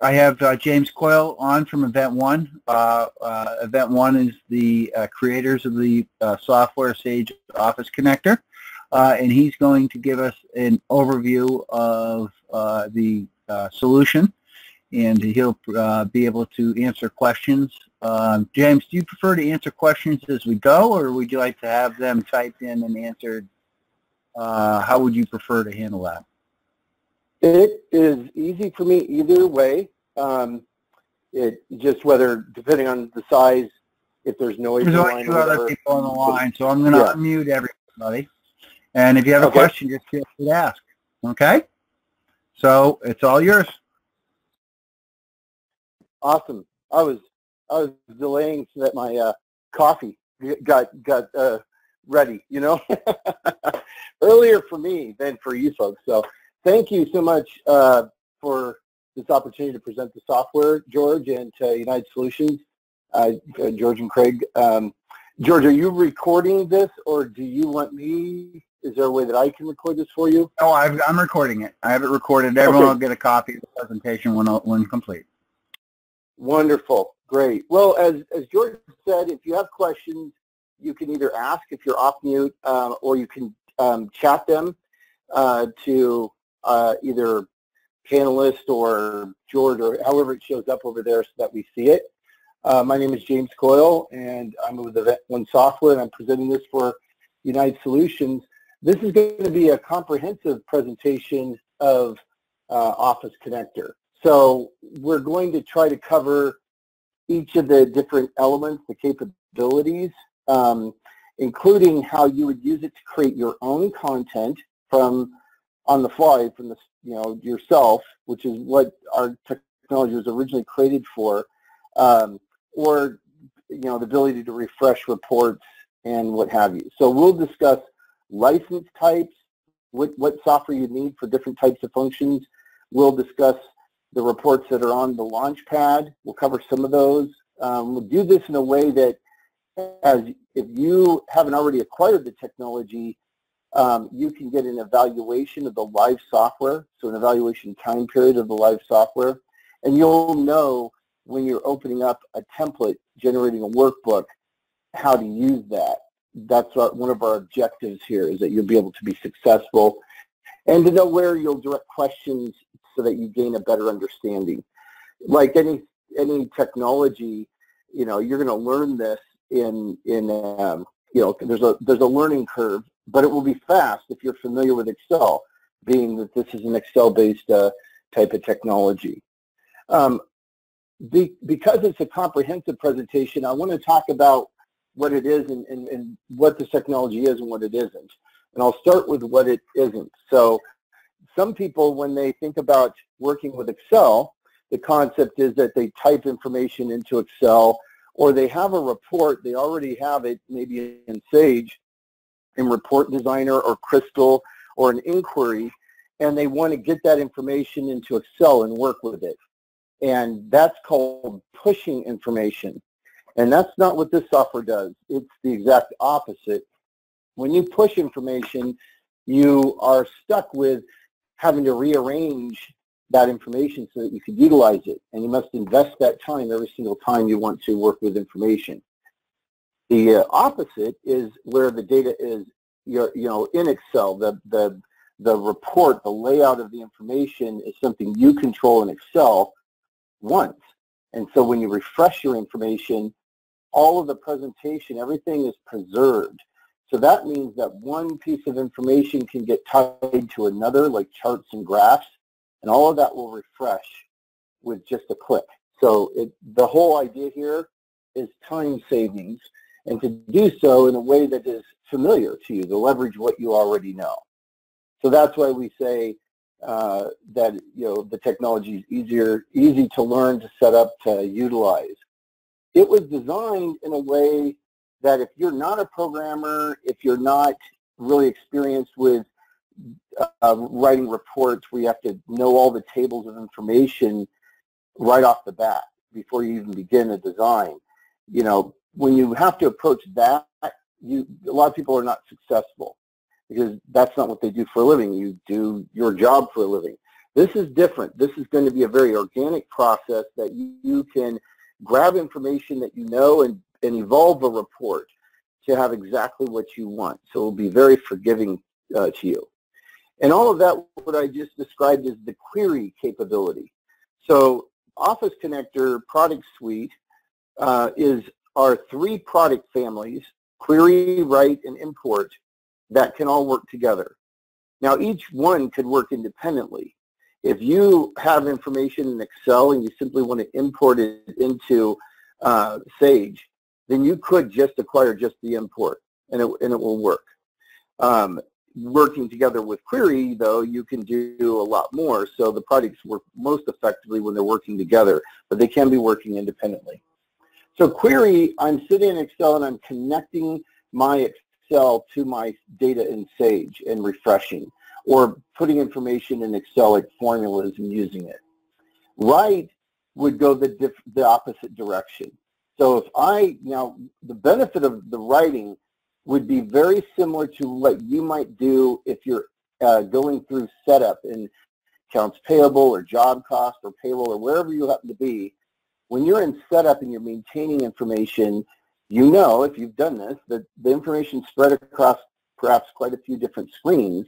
I have uh, James Coyle on from Event One. Uh, uh, Event One is the uh, creators of the uh, software Sage Office Connector, uh, and he's going to give us an overview of the solution, and he'll be able to answer questions. Um, James, do you prefer to answer questions as we go, or would you like to have them typed in and answered? how would you prefer to handle that? It is easy for me either way. Um, it just whether depending on the size, if there's noise. There's only two other people on the line, so I'm going to yeah. unmute everybody. And if you have a okay. question, just feel free to ask. Okay. So it's all yours. Awesome. I was I was delaying so that my uh, coffee got got uh, ready. You know, earlier for me than for you folks. So thank you so much uh, for this opportunity to present the software, George, and to United Solutions, uh, George and Craig. Um, George, are you recording this, or do you want me? Is there a way that I can record this for you? No, i am recording it. I have it recorded. Everyone okay. will get a copy of the presentation when, when complete. Wonderful. Great. Well, as, as George said, if you have questions, you can either ask if you're off mute, um, or you can um, chat them uh, to uh, either panelist or George or however it shows up over there so that we see it. Uh, my name is James Coyle and I'm with Event One Software and I'm presenting this for United Solutions. This is going to be a comprehensive presentation of uh, Office Connector. So we're going to try to cover each of the different elements, the capabilities, um, including how you would use it to create your own content from on the fly from the you know yourself, which is what our technology was originally created for, um, or you know the ability to refresh reports and what have you. So we'll discuss license types, what, what software you need for different types of functions. We'll discuss the reports that are on the launch pad. We'll cover some of those. Um, we'll do this in a way that as if you haven't already acquired the technology, um, you can get an evaluation of the live software, so an evaluation time period of the live software, and you'll know when you're opening up a template, generating a workbook, how to use that. That's one of our objectives here, is that you'll be able to be successful and to know where you'll direct questions so that you gain a better understanding. Like any any technology, you know, you're going to learn this in in um, you know, there's a there's a learning curve but it will be fast if you're familiar with Excel, being that this is an Excel-based uh, type of technology. Um, be, because it's a comprehensive presentation, I want to talk about what it is and, and, and what the technology is and what it isn't. And I'll start with what it isn't. So some people, when they think about working with Excel, the concept is that they type information into Excel or they have a report, they already have it maybe in Sage, in Report Designer or Crystal or an inquiry, and they want to get that information into Excel and work with it. And that's called pushing information. And that's not what this software does. It's the exact opposite. When you push information, you are stuck with having to rearrange that information so that you can utilize it. And you must invest that time every single time you want to work with information. The uh, opposite is where the data is, you know, in Excel. The the the report, the layout of the information is something you control in Excel once. And so when you refresh your information, all of the presentation, everything is preserved. So that means that one piece of information can get tied to another, like charts and graphs, and all of that will refresh with just a click. So it, the whole idea here is time savings and to do so in a way that is familiar to you, to leverage what you already know. So that's why we say uh, that you know the technology is easier, easy to learn, to set up, to utilize. It was designed in a way that if you're not a programmer, if you're not really experienced with uh, writing reports where you have to know all the tables of information right off the bat before you even begin a design, you know, when you have to approach that, you a lot of people are not successful because that's not what they do for a living. You do your job for a living. This is different. This is going to be a very organic process that you can grab information that you know and, and evolve a report to have exactly what you want. So it will be very forgiving uh, to you. And all of that, what I just described is the query capability. So Office Connector product suite uh, is our three product families, query, write, and import, that can all work together. Now each one could work independently. If you have information in Excel and you simply want to import it into uh, Sage, then you could just acquire just the import and it, and it will work. Um, working together with query, though, you can do a lot more. So the products work most effectively when they're working together, but they can be working independently. So query, I'm sitting in Excel and I'm connecting my Excel to my data in Sage and refreshing, or putting information in Excel like formulas and using it. Write would go the, the opposite direction. So if I, now the benefit of the writing would be very similar to what you might do if you're uh, going through setup in accounts payable or job cost or payroll or wherever you happen to be. When you're in setup and you're maintaining information, you know, if you've done this, that the information spread across perhaps quite a few different screens,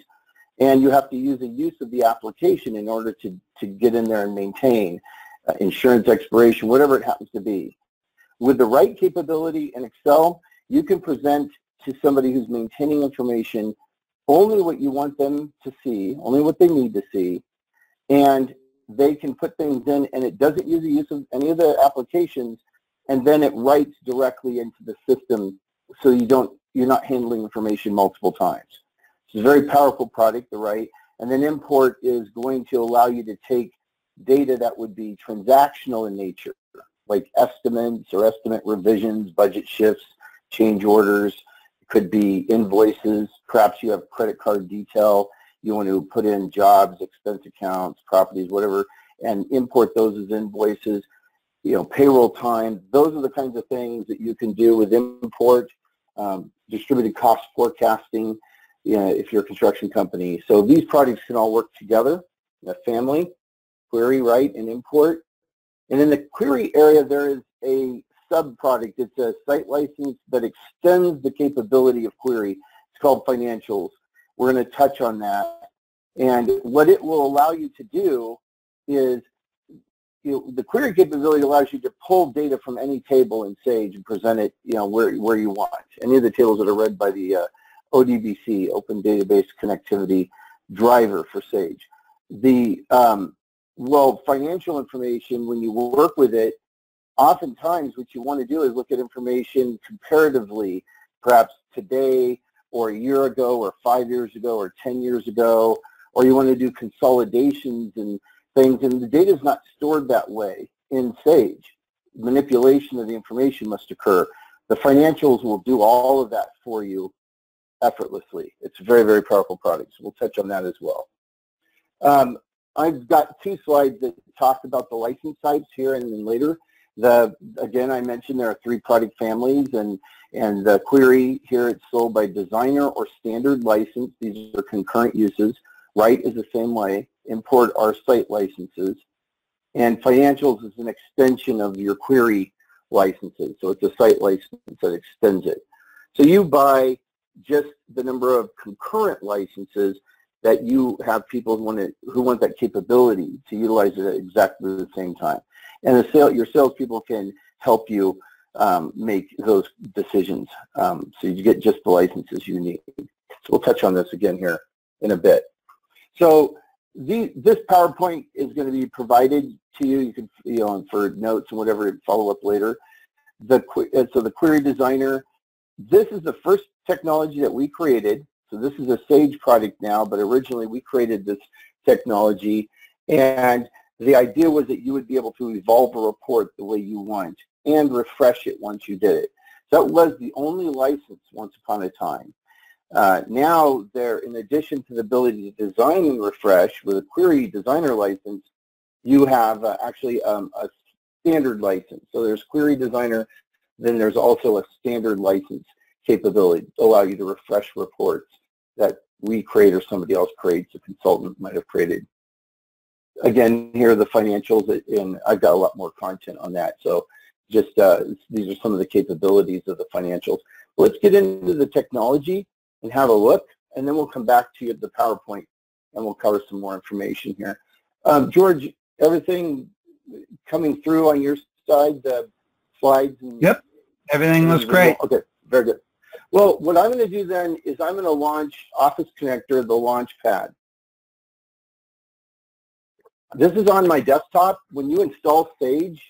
and you have to use a use of the application in order to, to get in there and maintain uh, insurance expiration, whatever it happens to be. With the write capability in Excel, you can present to somebody who's maintaining information only what you want them to see, only what they need to see, and they can put things in and it doesn't use the use of any of the applications and then it writes directly into the system so you don't, you're not handling information multiple times. It's a very powerful product to write and then import is going to allow you to take data that would be transactional in nature like estimates or estimate revisions, budget shifts, change orders, it could be invoices. Perhaps you have credit card detail. You want to put in jobs, expense accounts, properties, whatever, and import those as invoices. You know, payroll time. Those are the kinds of things that you can do with import, um, distributed cost forecasting. You know, if you're a construction company. So these projects can all work together a family, query, write, and import. And in the query area, there is a sub-product. It's a site license that extends the capability of query. It's called financials. We're going to touch on that. And what it will allow you to do is you know, the query capability allows you to pull data from any table in Sage and present it you know, where, where you want. Any of the tables that are read by the uh, ODBC, Open Database Connectivity driver for Sage. The um, well, financial information, when you work with it, oftentimes what you want to do is look at information comparatively, perhaps today or a year ago or five years ago or 10 years ago, or you want to do consolidations and things, and the data is not stored that way in Sage. Manipulation of the information must occur. The financials will do all of that for you effortlessly. It's a very, very powerful product, so we'll touch on that as well. Um, I've got two slides that talk about the license types here and then later. The, again, I mentioned there are three product families, and, and the query here, it's sold by designer or standard license. These are concurrent uses. Write is the same way. Import our site licenses. And financials is an extension of your query licenses. So it's a site license that extends it. So you buy just the number of concurrent licenses that you have people who want, to, who want that capability to utilize it at exactly the same time. And the sale, your salespeople can help you um, make those decisions. Um, so you get just the licenses you need. So we'll touch on this again here in a bit. So the, this PowerPoint is going to be provided to you. You can, you know, for notes and whatever, follow up later. The, uh, so the Query Designer, this is the first technology that we created. So this is a Sage product now, but originally we created this technology. And the idea was that you would be able to evolve a report the way you want and refresh it once you did it. That was the only license once upon a time. Uh, now, there, in addition to the ability to design and refresh with a query designer license, you have uh, actually um, a standard license. So there's query designer, then there's also a standard license capability to allow you to refresh reports that we create or somebody else creates, a consultant might have created. again, here are the financials, and I've got a lot more content on that. So just uh, these are some of the capabilities of the financials. Let's get into the technology and have a look, and then we'll come back to you at the PowerPoint, and we'll cover some more information here. Um, George, everything coming through on your side, the slides? And, yep, everything looks great. Okay, very good. Well, what I'm going to do then is I'm going to launch Office Connector, the launch pad. This is on my desktop. When you install Sage,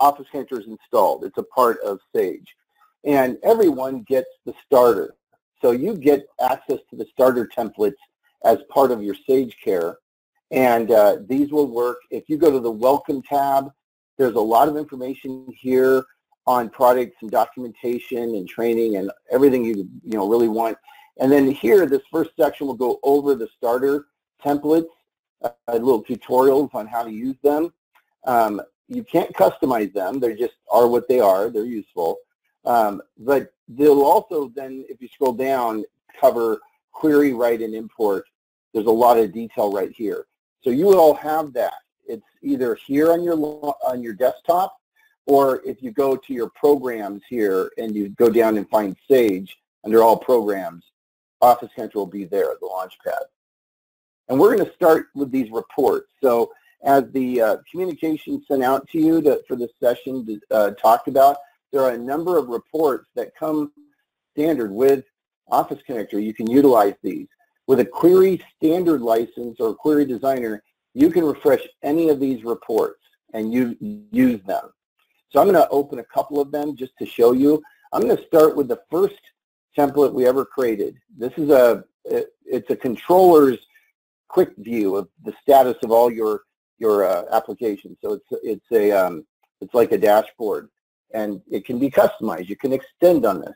Office Connector is installed. It's a part of Sage. And everyone gets the starter. So you get access to the starter templates as part of your Sage Care. And uh, these will work. If you go to the Welcome tab, there's a lot of information here on products and documentation and training and everything you you know really want. And then here, this first section will go over the starter templates, uh, little tutorials on how to use them. Um, you can't customize them; they just are what they are. They're useful. Um, but they'll also then, if you scroll down, cover query, write, and import. There's a lot of detail right here. So you will all have that. It's either here on your on your desktop or if you go to your programs here and you go down and find Sage under all programs, Office Connector will be there, the Launchpad. And we're going to start with these reports. So as the uh, communication sent out to you to, for this session to, uh, talked about, there are a number of reports that come standard with Office Connector. You can utilize these. With a query standard license or query designer, you can refresh any of these reports and you use them. So I'm going to open a couple of them just to show you. I'm going to start with the first template we ever created. This is a, it's a controller's quick view of the status of all your your uh, applications. So it's it's a um, it's like a dashboard, and it can be customized. You can extend on this.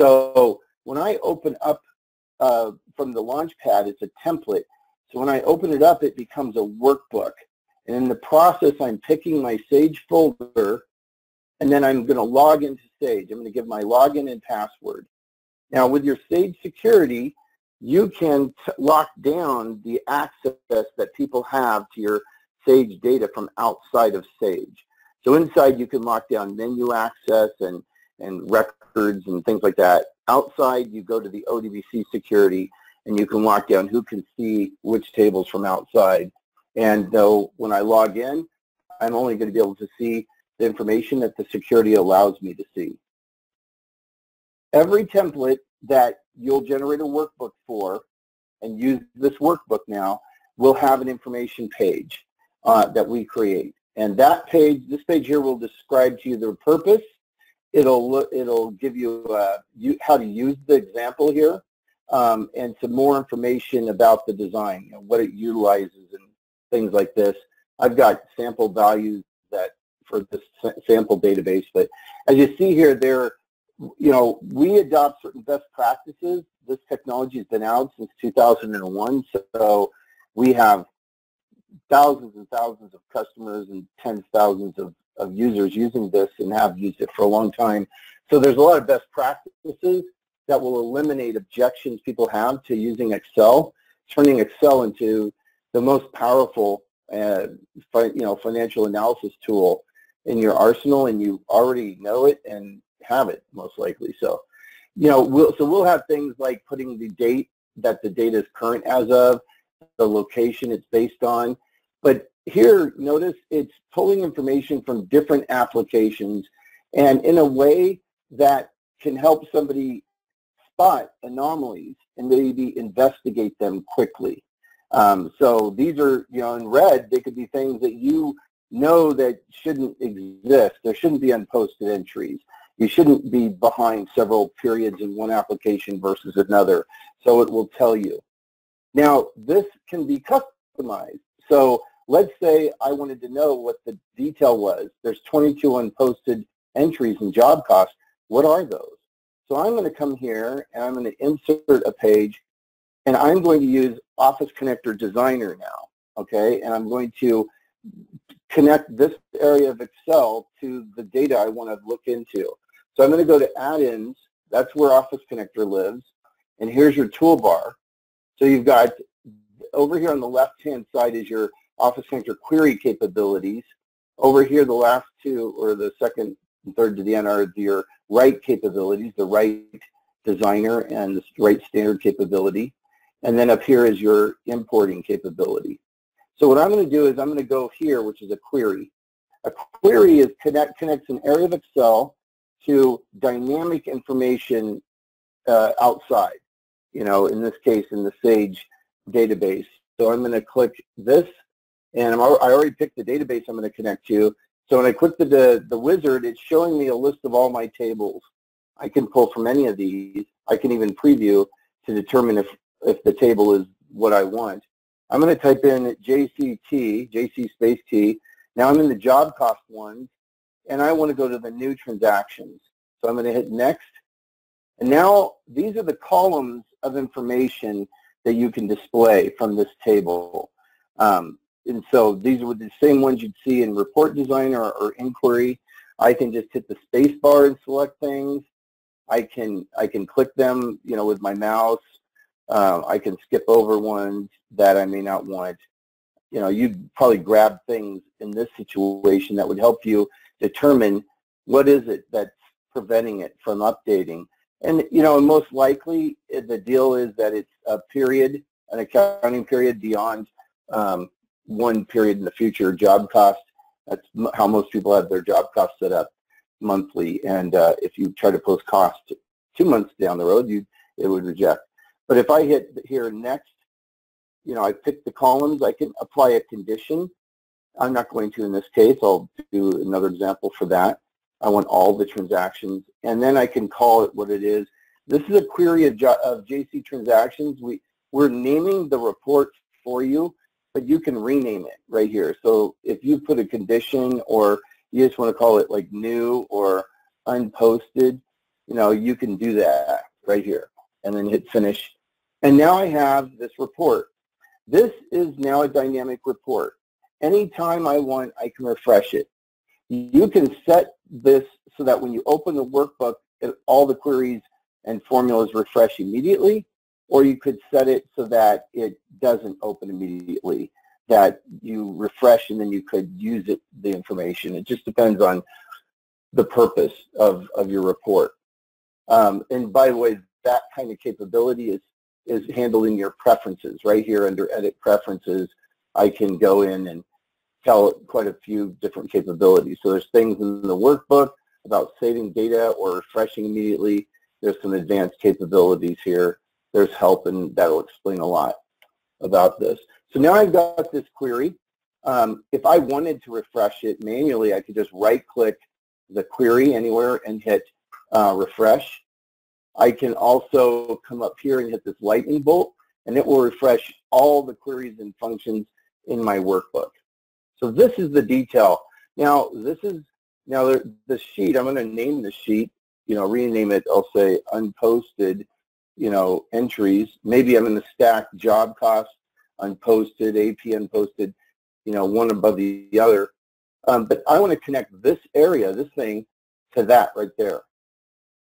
So when I open up uh, from the Launchpad, it's a template. So when I open it up, it becomes a workbook. And in the process, I'm picking my Sage folder and then I'm going to log into Sage. I'm going to give my login and password. Now with your Sage security, you can lock down the access that people have to your Sage data from outside of Sage. So inside you can lock down menu access and, and records and things like that. Outside you go to the ODBC security and you can lock down who can see which tables from outside. And though when I log in, I'm only going to be able to see the information that the security allows me to see. Every template that you'll generate a workbook for and use this workbook now will have an information page uh, that we create. And that page, this page here will describe to you the purpose. It'll, it'll give you, uh, you how to use the example here um, and some more information about the design, you know, what it utilizes and things like this. I've got sample values that for this sample database. But as you see here, there, you know, we adopt certain best practices. This technology has been out since 2001, so we have thousands and thousands of customers and tens of thousands of, of users using this and have used it for a long time. So there's a lot of best practices that will eliminate objections people have to using Excel, turning Excel into the most powerful uh, you know, financial analysis tool in your arsenal and you already know it and have it most likely. So, you know, we'll, so we'll have things like putting the date that the data is current as of, the location it's based on. But here, notice it's pulling information from different applications and in a way that can help somebody spot anomalies and maybe investigate them quickly. Um, so these are, you know, in red, they could be things that you know that shouldn't exist. There shouldn't be unposted entries. You shouldn't be behind several periods in one application versus another. So it will tell you. Now, this can be customized. So let's say I wanted to know what the detail was. There's 22 unposted entries in job costs. What are those? So I'm going to come here and I'm going to insert a page and I'm going to use Office Connector Designer now. Okay, and I'm going to connect this area of Excel to the data I want to look into. So I'm going to go to add-ins. That's where Office Connector lives. And here's your toolbar. So you've got over here on the left-hand side is your Office Connector query capabilities. Over here, the last two, or the second and third to the end, are your write capabilities, the write designer and the write standard capability. And then up here is your importing capability. So what I'm going to do is I'm going to go here, which is a query. A query is connect, connects an area of Excel to dynamic information uh, outside, you know, in this case, in the SAGE database. So I'm going to click this, and I'm, I already picked the database I'm going to connect to. So when I click the, the, the wizard, it's showing me a list of all my tables. I can pull from any of these. I can even preview to determine if, if the table is what I want. I'm going to type in JCT, JC space T. Now I'm in the job cost ones, and I want to go to the new transactions. So I'm going to hit next. And now these are the columns of information that you can display from this table. Um, and so these are the same ones you'd see in Report Designer or, or Inquiry. I can just hit the space bar and select things. I can I can click them, you know, with my mouse. Uh, I can skip over ones that I may not want. You know, you'd probably grab things in this situation that would help you determine what is it that's preventing it from updating. And, you know, most likely eh, the deal is that it's a period, an accounting period beyond um, one period in the future, job cost. That's how most people have their job cost set up monthly. And uh, if you try to post cost two months down the road, you it would reject. But if I hit here next, you know, I pick the columns, I can apply a condition. I'm not going to in this case. I'll do another example for that. I want all the transactions, and then I can call it what it is. This is a query of, of JC transactions. We, we're naming the report for you, but you can rename it right here. So if you put a condition or you just want to call it like new or unposted, you know, you can do that right here and then hit finish. And now I have this report. This is now a dynamic report. Anytime I want, I can refresh it. You can set this so that when you open the workbook, it, all the queries and formulas refresh immediately, or you could set it so that it doesn't open immediately, that you refresh and then you could use it, the information. It just depends on the purpose of, of your report. Um, and by the way, that kind of capability is, is handling your preferences. Right here under Edit Preferences, I can go in and tell quite a few different capabilities. So there's things in the workbook about saving data or refreshing immediately. There's some advanced capabilities here. There's help, and that'll explain a lot about this. So now I've got this query. Um, if I wanted to refresh it manually, I could just right-click the query anywhere and hit uh, refresh. I can also come up here and hit this lightning bolt, and it will refresh all the queries and functions in my workbook. So this is the detail. Now, this is, now the, the sheet, I'm going to name the sheet, you know, rename it, I'll say unposted, you know, entries. Maybe I'm going to stack job costs, unposted, AP unposted, you know, one above the other. Um, but I want to connect this area, this thing, to that right there.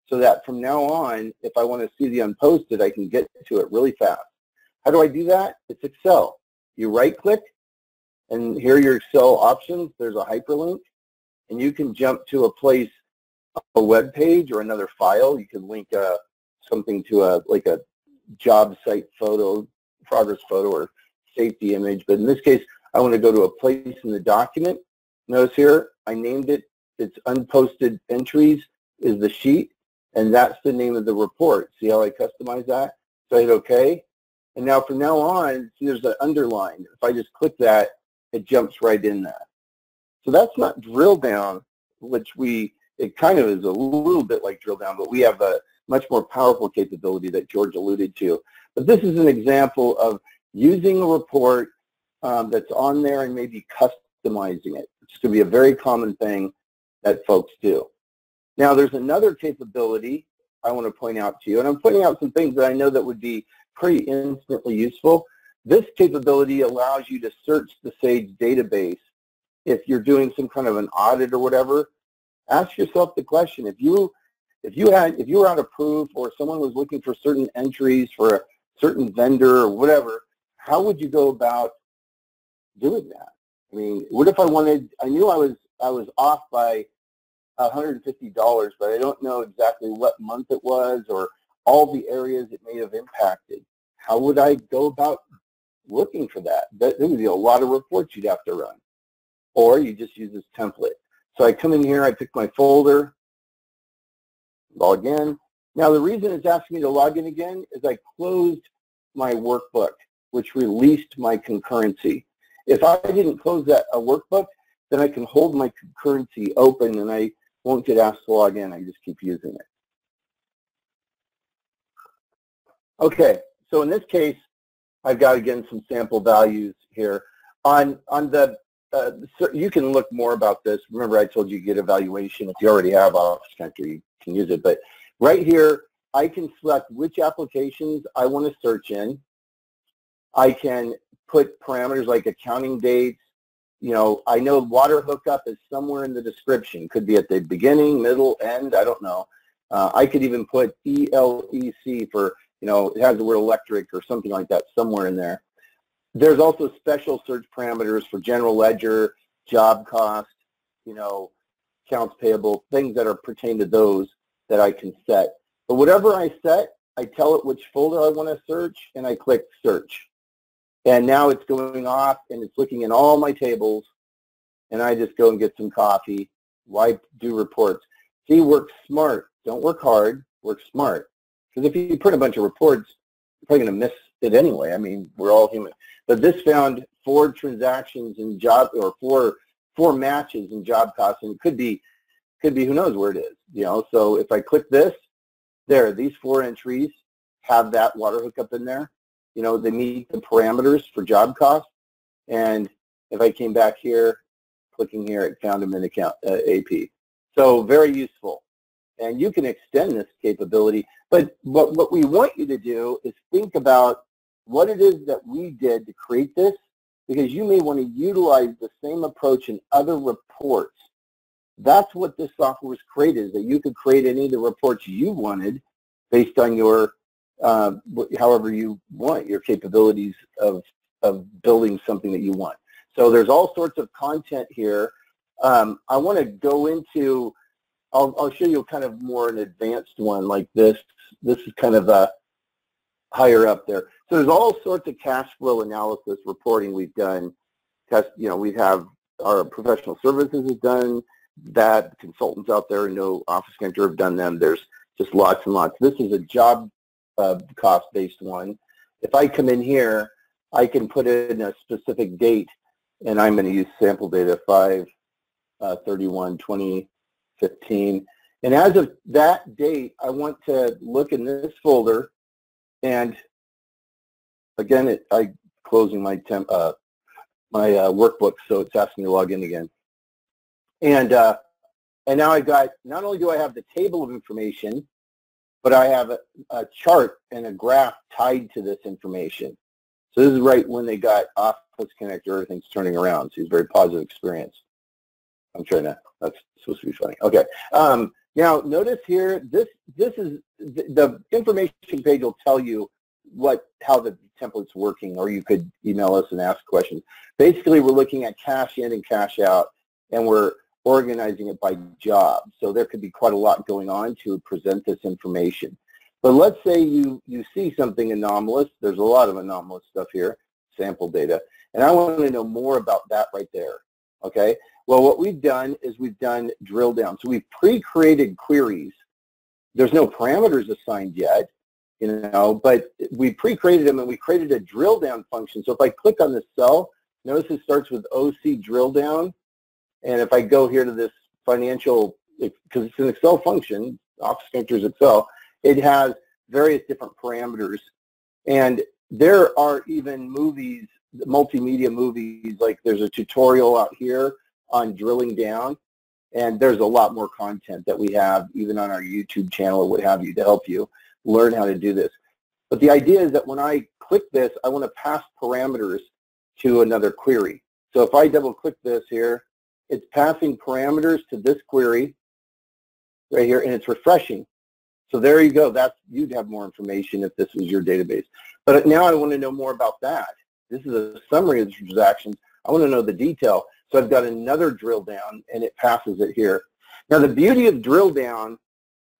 So that from now on, if I want to see the unposted, I can get to it really fast. How do I do that? It's Excel. You right click, and here are your Excel options. There's a hyperlink, and you can jump to a place, a web page or another file. You can link uh, something to a like a job site photo, progress photo, or safety image. But in this case, I want to go to a place in the document. Notice here, I named it. It's unposted entries is the sheet, and that's the name of the report. See how I customize that? So I hit OK. And now from now on, see there's an underline. If I just click that, it jumps right in there. So that's not drill down, which we, it kind of is a little bit like drill down, but we have a much more powerful capability that George alluded to. But this is an example of using a report um, that's on there and maybe customizing it. It's going to be a very common thing that folks do. Now there's another capability I want to point out to you, and I'm pointing out some things that I know that would be pretty instantly useful. This capability allows you to search the SAGE database. If you're doing some kind of an audit or whatever, ask yourself the question, if you if you had if you were out of proof or someone was looking for certain entries for a certain vendor or whatever, how would you go about doing that? I mean, what if I wanted, I knew I was, I was off by $150, but I don't know exactly what month it was or all the areas it may have impacted. How would I go about looking for that? There would be a lot of reports you'd have to run. Or you just use this template. So I come in here, I pick my folder, log in. Now the reason it's asking me to log in again is I closed my workbook, which released my concurrency. If I didn't close that a workbook, then I can hold my concurrency open and I won't get asked to log in. I just keep using it. Okay, so in this case, I've got again some sample values here. On on the uh, you can look more about this. Remember, I told you get evaluation. If you already have Office Connector, you can use it. But right here, I can select which applications I want to search in. I can put parameters like accounting dates. You know, I know water hookup is somewhere in the description. Could be at the beginning, middle, end. I don't know. Uh, I could even put ELEC for, you know, it has the word electric or something like that somewhere in there. There's also special search parameters for general ledger, job cost, you know, accounts payable, things that are pertain to those that I can set. But whatever I set, I tell it which folder I want to search, and I click search. And now it's going off, and it's looking in all my tables, and I just go and get some coffee. Why do reports? See, work smart. Don't work hard. Work smart. Because if you print a bunch of reports, you're probably going to miss it anyway. I mean, we're all human. But this found four transactions in job or four four matches in job costs, and it could be could be who knows where it is. You know, so if I click this, there, these four entries have that water hookup in there. You know, they meet the parameters for job cost. And if I came back here, clicking here, it found them in account uh, AP. So very useful. And you can extend this capability. But what, what we want you to do is think about what it is that we did to create this, because you may want to utilize the same approach in other reports. That's what this software was created, is that you could create any of the reports you wanted based on your, uh, however you want, your capabilities of, of building something that you want. So there's all sorts of content here. Um, I want to go into, I'll, I'll show you kind of more an advanced one like this. This is kind of a higher up there. So there's all sorts of cash flow analysis reporting we've done. Test, you know, we have our professional services has done that. Consultants out there know Office Connector have done them. There's just lots and lots. This is a job uh, cost-based one. If I come in here, I can put in a specific date, and I'm going to use sample data 5 uh, 31 2015. And as of that date, I want to look in this folder, and again, it, I closing my temp, uh, my uh, workbook, so it's asking me to log in again. And uh, and now I've got not only do I have the table of information, but I have a, a chart and a graph tied to this information. So this is right when they got Office Connector, everything's turning around. So it's a very positive experience. I'm trying to, that's supposed to be funny. Okay. Um, now notice here, this this is the, the information page will tell you what how the template's working, or you could email us and ask questions. Basically, we're looking at cash in and cash out, and we're organizing it by job. So there could be quite a lot going on to present this information. But let's say you, you see something anomalous. There's a lot of anomalous stuff here, sample data. And I want to know more about that right there. Okay? Well, what we've done is we've done drill down. So we've pre-created queries. There's no parameters assigned yet, you know, but we pre-created them and we created a drill down function. So if I click on this cell, notice it starts with OC drill down. And if I go here to this financial, because it's an Excel function, Office Connector is Excel, it has various different parameters. And there are even movies, multimedia movies, like there's a tutorial out here on drilling down. And there's a lot more content that we have even on our YouTube channel or what have you to help you learn how to do this. But the idea is that when I click this, I want to pass parameters to another query. So if I double click this here, it's passing parameters to this query right here, and it's refreshing. So there you go. That's you'd have more information if this was your database. But now I want to know more about that. This is a summary of the transactions. I want to know the detail. So I've got another drill down and it passes it here. Now the beauty of drill down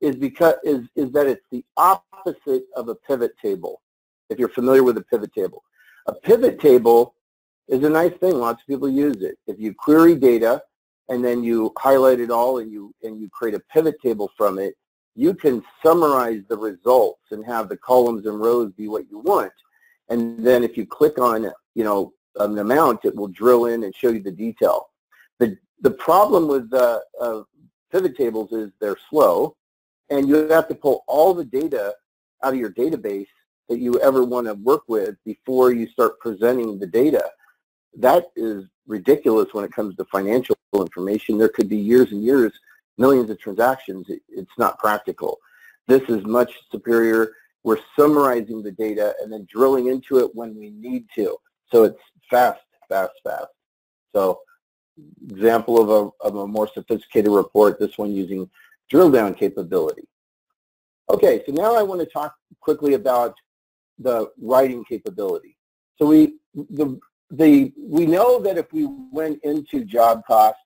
is because is, is that it's the opposite of a pivot table, if you're familiar with a pivot table. A pivot table is a nice thing. Lots of people use it. If you query data and then you highlight it all and you and you create a pivot table from it, you can summarize the results and have the columns and rows be what you want. And then if you click on, you know, an amount, it will drill in and show you the detail. The, the problem with uh, pivot tables is they're slow, and you have to pull all the data out of your database that you ever want to work with before you start presenting the data. That is ridiculous when it comes to financial information. There could be years and years, millions of transactions. It's not practical. This is much superior. We're summarizing the data and then drilling into it when we need to. So it's fast, fast, fast. So example of a, of a more sophisticated report, this one using drill down capability. Okay, so now I want to talk quickly about the writing capability. So we, the, the, we know that if we went into job cost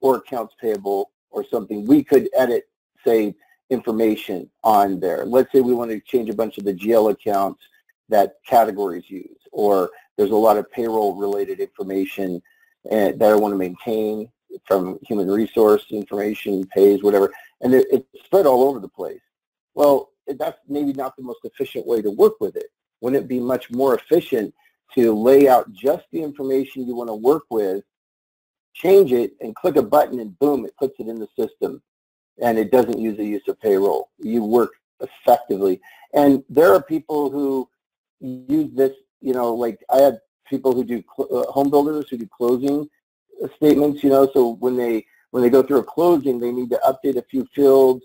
or accounts payable or something, we could edit, say, information on there. Let's say we want to change a bunch of the GL accounts that categories use, or there's a lot of payroll related information uh, that I want to maintain from human resource information, pays, whatever, and it, it's spread all over the place. Well, that's maybe not the most efficient way to work with it. Wouldn't it be much more efficient to lay out just the information you want to work with, change it, and click a button, and boom, it puts it in the system, and it doesn't use the use of payroll. You work effectively. And there are people who use this you know, like I had people who do uh, home builders who do closing statements, you know, so when they when they go through a closing, they need to update a few fields.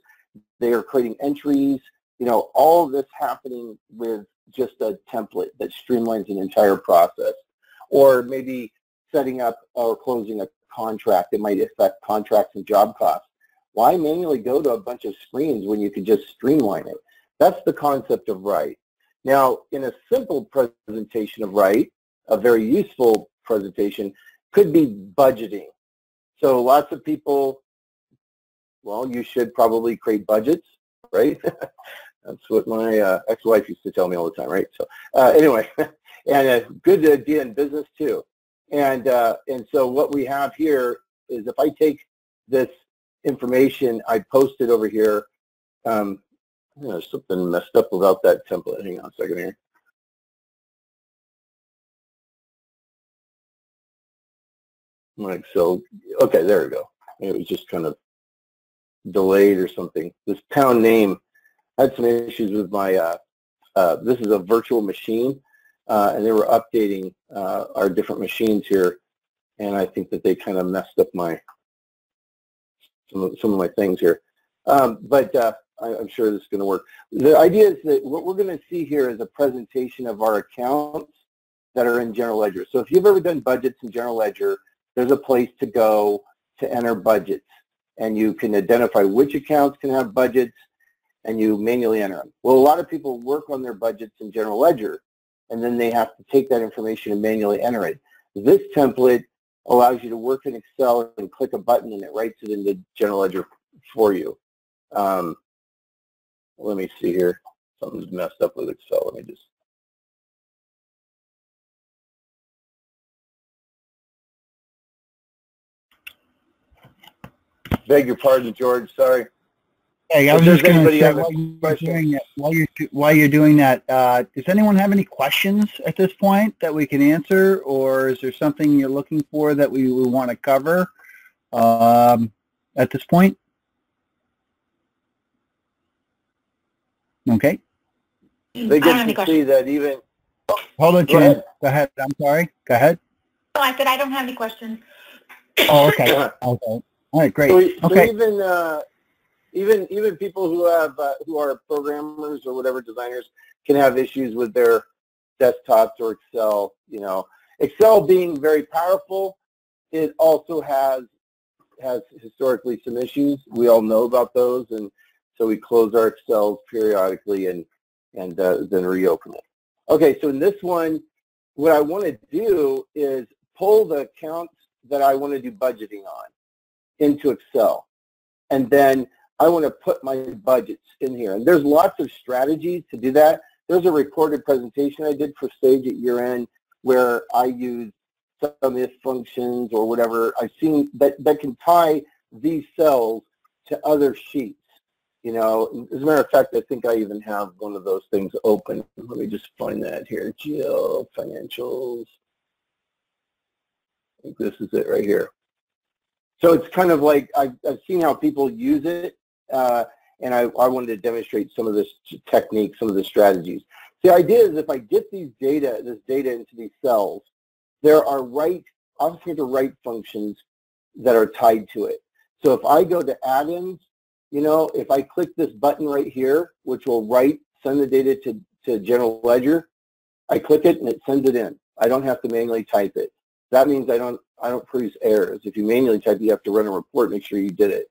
They are creating entries, you know, all this happening with just a template that streamlines an entire process. Or maybe setting up or closing a contract that might affect contracts and job costs. Why manually go to a bunch of screens when you could just streamline it? That's the concept of Write. Now, in a simple presentation of Write, a very useful presentation could be budgeting. So lots of people, well, you should probably create budgets, right? That's what my uh, ex-wife used to tell me all the time, right? So uh, anyway, and a good idea in business too. And uh, and so what we have here is if I take this information, I posted over here. Um, there's something messed up without that template. Hang on a second here. Like so, okay, there we go. It was just kind of delayed or something. This town name, had some issues with my, uh, uh, this is a virtual machine, uh, and they were updating uh, our different machines here, and I think that they kind of messed up my, some of, some of my things here. Um, but uh, I, am sure this is going to work. The idea is that what we're going to see here is a presentation of our accounts that are in General Ledger. So if you've ever done budgets in General Ledger, there's a place to go to enter budgets. And you can identify which accounts can have budgets and you manually enter them. Well, a lot of people work on their budgets in General Ledger and then they have to take that information and manually enter it. This template allows you to work in Excel and click a button and it writes it into General Ledger for you. Um, let me see here. Something's messed up with Excel. Let me just. Beg your pardon, George. Sorry. Hey, I was just going to say, while you're, doing that, while you're, while you're doing that, uh, does anyone have any questions at this point that we can answer, or is there something you're looking for that we, we want to cover um, at this point? Okay. They get to see that even. Hold on, Jen. Go, Go ahead. I'm sorry. Go ahead. Oh, I said I don't have any questions. Oh, okay. okay. All right, great. So, okay. So even uh, even even people who have uh, who are programmers or whatever designers can have issues with their desktops or Excel. You know, Excel being very powerful, it also has has historically some issues. We all know about those, and so we close our Excels periodically and, and uh, then reopen it. Okay, so in this one, what I want to do is pull the accounts that I want to do budgeting on into Excel. And then I want to put my budgets in here. And there's lots of strategies to do that. There's a recorded presentation I did for Sage at year end where I use some if functions or whatever I've seen that, that can tie these cells to other sheets. You know, as a matter of fact, I think I even have one of those things open. Let me just find that here. Geo financials. I think this is it right here. So it's kind of like I've, I've seen how people use it, uh, and I, I wanted to demonstrate some of this technique, some of the strategies. The idea is if I get these data, this data into these cells, there are write, obviously the write functions that are tied to it. So if I go to add-ins, you know, if I click this button right here, which will write, send the data to, to General Ledger, I click it and it sends it in. I don't have to manually type it. That means I don't, I don't produce errors. If you manually type, you have to run a report, make sure you did it.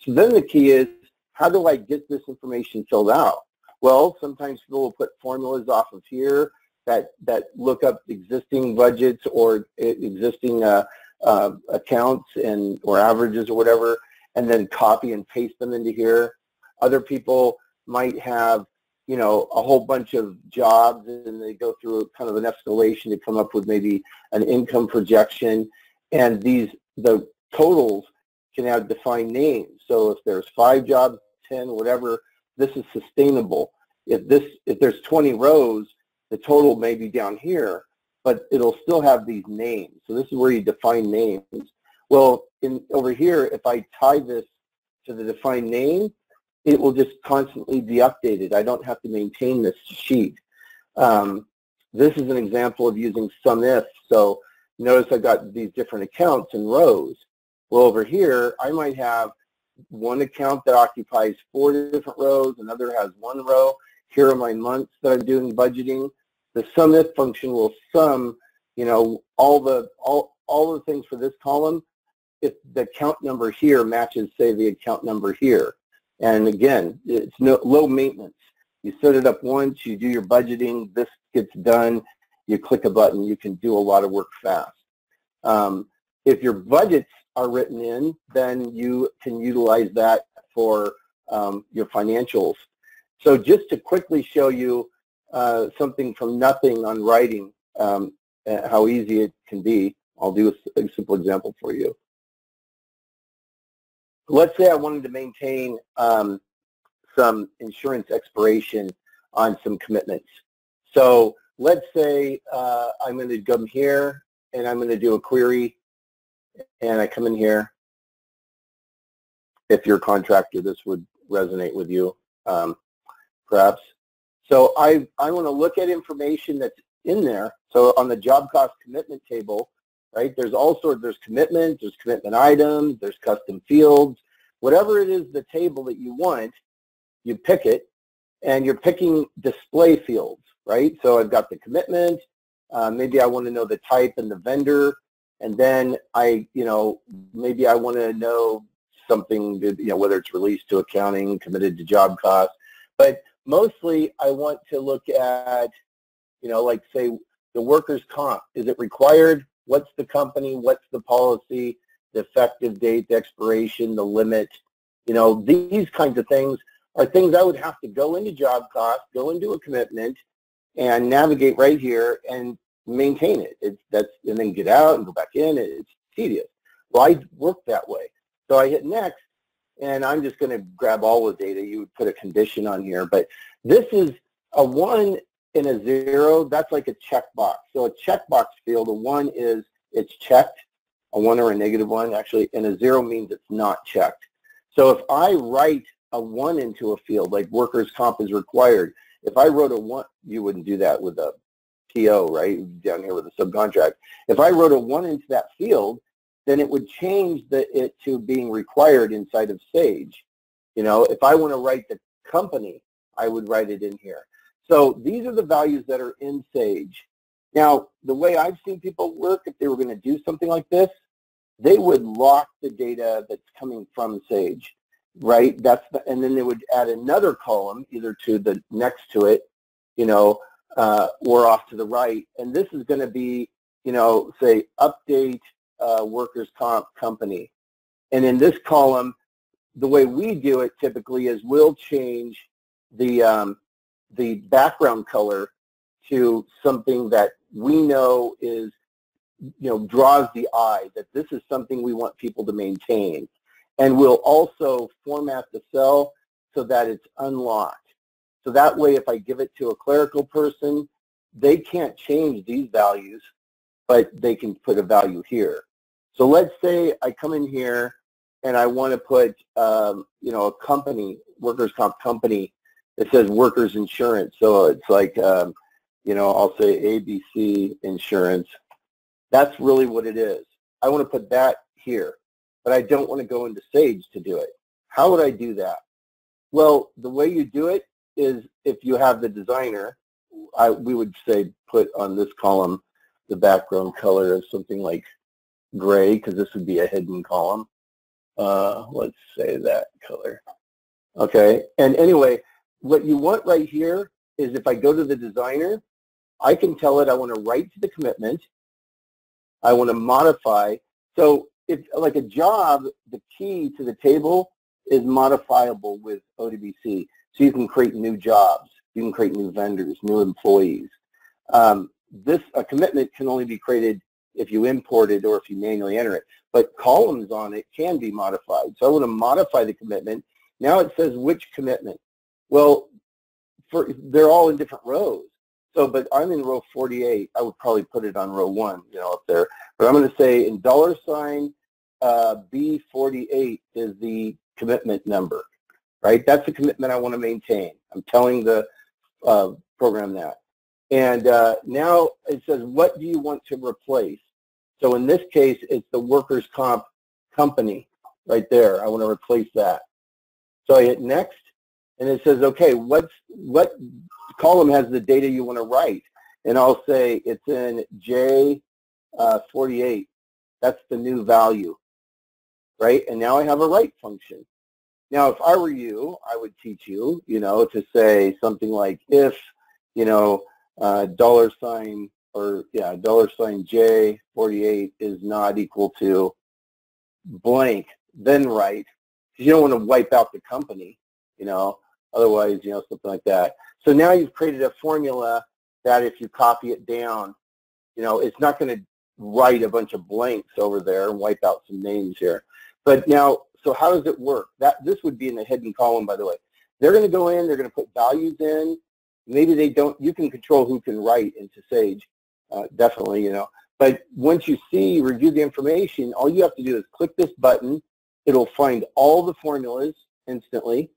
So then the key is, how do I get this information filled out? Well, sometimes people will put formulas off of here that, that look up existing budgets or existing uh, uh, accounts and or averages or whatever, and then copy and paste them into here. Other people might have, you know, a whole bunch of jobs and they go through kind of an escalation to come up with maybe an income projection. And these, the totals can have defined names. So if there's five jobs, 10, whatever, this is sustainable. If this, if there's 20 rows, the total may be down here, but it'll still have these names. So this is where you define names. Well, in over here, if I tie this to the defined name, it will just constantly be updated. I don't have to maintain this sheet. Um, this is an example of using SUMIF. So notice I've got these different accounts and rows. Well, over here, I might have one account that occupies four different rows, another has one row. Here are my months that I'm doing budgeting the SUMIF function will sum, you know, all the all all the things for this column if the account number here matches, say, the account number here. And again, it's no, low maintenance. You set it up once, you do your budgeting, this gets done, you click a button, you can do a lot of work fast. Um, if your budgets are written in, then you can utilize that for um, your financials. So just to quickly show you uh, something from nothing on writing, um, how easy it can be. I'll do a, simple example for you. Let's say I wanted to maintain um, some insurance expiration on some commitments. So let's say uh, I'm going to come here and I'm going to do a query and I come in here. If you're a contractor, this would resonate with you, um, perhaps. So I, I want to look at information that's in there. So on the job cost commitment table, right, there's all sorts, there's commitment, there's commitment items, there's custom fields, whatever it is the table that you want, you pick it, and you're picking display fields, right? So I've got the commitment, uh, maybe I want to know the type and the vendor, and then I, you know, maybe I want to know something, you know, whether it's released to accounting, committed to job cost, but mostly I want to look at, you know, like say the workers' comp. Is it required? What's the company? What's the policy? The effective date, the expiration, the limit. You know, these kinds of things are things I would have to go into job cost, go into a commitment, and navigate right here and maintain it. It's that's and then get out and go back in. It's tedious. Well, I work that way. So I hit next, and I'm just going to grab all the data. You would put a condition on here, but this is a one and a zero. That's like a checkbox. So a checkbox field, a one is it's checked, a one or a negative one actually, and a zero means it's not checked. So if I write a one into a field, like workers' comp is required, if I wrote a one, you wouldn't do that with a PO, right, down here with a subcontract. If I wrote a one into that field, then it would change the, it to being required inside of Sage. You know, if I want to write the company, I would write it in here. So these are the values that are in Sage. Now, the way I've seen people work, if they were going to do something like this, they would lock the data that's coming from Sage, right? That's the, and then they would add another column either to the next to it, you know, uh, or off to the right. And this is going to be you know, say update uh, workers' comp company. And in this column, the way we do it typically is we'll change the, um, the background color to something that we know is, you know, draws the eye, that this is something we want people to maintain. And we'll also format the cell so that it's unlocked. So that way, if I give it to a clerical person, they can't change these values, but they can put a value here. So let's say I come in here and I want to put, um, you know, a company, workers' comp company it says workers insurance. So it's like, um, you know, I'll say ABC insurance. That's really what it is. I want to put that here, but I don't want to go into Sage to do it. How would I do that? Well, the way you do it is if you have the designer, I, we would say put on this column the background color of something like gray because this would be a hidden column. Uh, let's say that color. Okay, and anyway, what you want right here is if I go to the designer, I can tell it I want to write to the commitment. I want to modify. So if like a job, the key to the table is modifiable with ODBC. So you can create new jobs. You can create new vendors, new employees. Um, this a commitment can only be created if you import it or if you manually enter it. But columns on it can be modified. So I want to modify the commitment. Now it says which commitment. Well, for, they're all in different rows. So, but I'm in row 48. I would probably put it on row one, you know, up there. But I'm going to say in dollar sign uh, B48 is the commitment number, right? That's the commitment I want to maintain. I'm telling the uh, program that. And uh, now it says, what do you want to replace? So in this case, it's the workers' comp company right there. I want to replace that. So I hit next and it says, okay, what's, what column has the data you want to write? And I'll say it's in J48. Uh, That's the new value, right? And now I have a write function. Now, if I were you, I would teach you, you know, to say something like if, you know, uh, dollar sign or, yeah, dollar sign J48 is not equal to blank, then write. Because you don't want to wipe out the company, you know. Otherwise, you know, something like that. So now you've created a formula that if you copy it down, you know, it's not going to write a bunch of blanks over there and wipe out some names here. But now, so how does it work? That This would be in the hidden column, by the way. They're going to go in, they're going to put values in. Maybe they don't, you can control who can write into Sage, uh, definitely, you know. But once you see, review the information, all you have to do is click this button. It'll find all the formulas instantly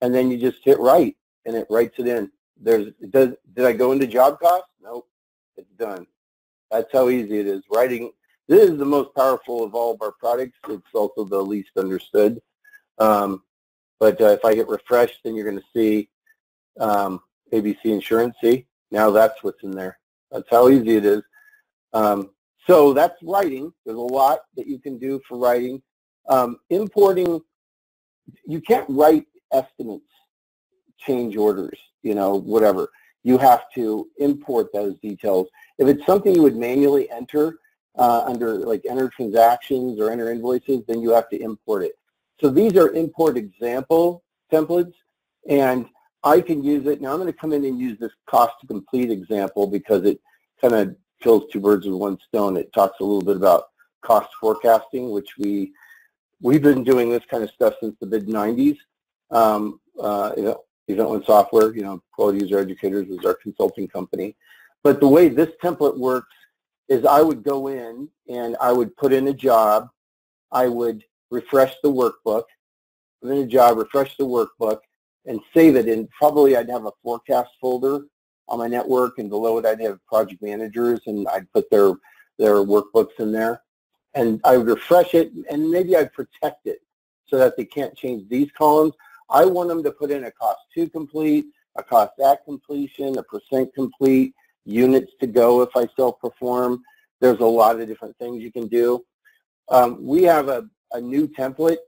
and then you just hit write, and it writes it in. There's does. Did I go into job cost? Nope, it's done. That's how easy it is. Writing. This is the most powerful of all of our products. It's also the least understood. Um, but uh, if I hit refresh, then you're going to see um, ABC Insurance. Now that's what's in there. That's how easy it is. Um, so that's writing. There's a lot that you can do for writing. Um, importing, you can't write estimates, change orders, you know, whatever. You have to import those details. If it's something you would manually enter uh, under like enter transactions or enter invoices, then you have to import it. So these are import example templates, and I can use it. Now I'm going to come in and use this cost to complete example because it kind of kills two birds with one stone. It talks a little bit about cost forecasting, which we we've been doing this kind of stuff since the mid 90s um, uh, Event One Software, you know, Quality User Educators is our consulting company. But the way this template works is I would go in and I would put in a job. I would refresh the workbook, put in a job, refresh the workbook, and save it And probably I'd have a forecast folder on my network, and below it I'd have project managers, and I'd put their, their workbooks in there. And I would refresh it, and maybe I'd protect it so that they can't change these columns. I want them to put in a cost to complete, a cost at completion, a percent complete, units to go if I self-perform. There's a lot of different things you can do. Um, we have a, a new template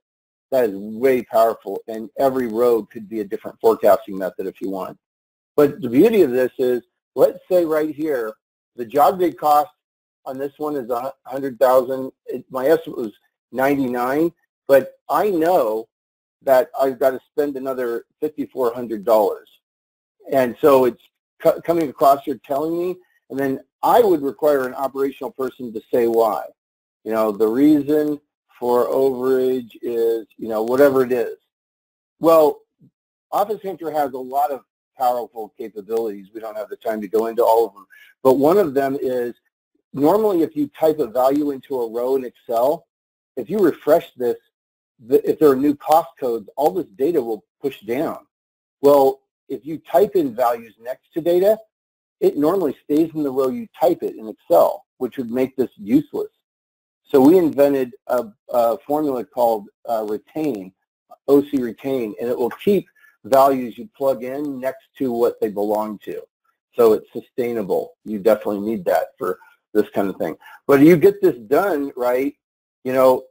that is way powerful, and every row could be a different forecasting method if you want. But the beauty of this is, let's say right here, the job bid cost, on this one is a hundred thousand. My estimate was 99, but I know that I've got to spend another $5,400. And so it's coming across here telling me, and then I would require an operational person to say why. You know, the reason for overage is, you know, whatever it is. Well, Office Connector has a lot of powerful capabilities. We don't have the time to go into all of them. But one of them is normally if you type a value into a row in Excel, if you refresh this, if there are new cost codes, all this data will push down. Well, if you type in values next to data, it normally stays in the row you type it in Excel, which would make this useless. So we invented a, a formula called uh, retain, OC retain, and it will keep values you plug in next to what they belong to. So it's sustainable. You definitely need that for this kind of thing. But you get this done, right, you know,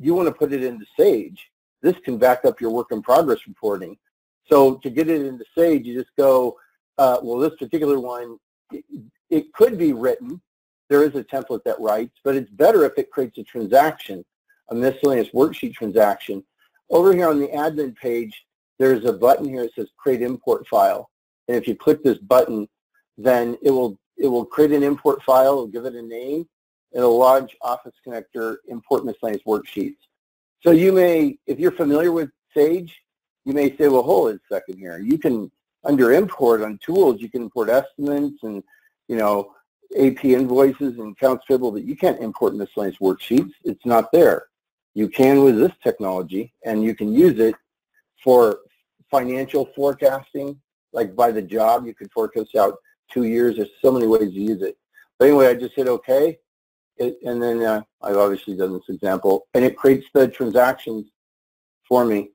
you want to put it into Sage. This can back up your work in progress reporting. So to get it into Sage, you just go, uh, well, this particular one, it, it could be written. There is a template that writes, but it's better if it creates a transaction, a miscellaneous worksheet transaction. Over here on the admin page, there's a button here that says create import file. And if you click this button, then it will it will create an import file, it'll give it a name, it'll launch Office Connector import miscellaneous worksheets. So you may, if you're familiar with Sage, you may say, well, hold a second here. You can, under import on tools, you can import estimates and, you know, AP invoices and accounts payable, but you can't import miscellaneous worksheets. It's not there. You can with this technology, and you can use it for financial forecasting, like by the job, you could forecast out two years. There's so many ways to use it. But anyway, I just hit OK, it, and then uh, I've obviously done this example, and it creates the transactions for me.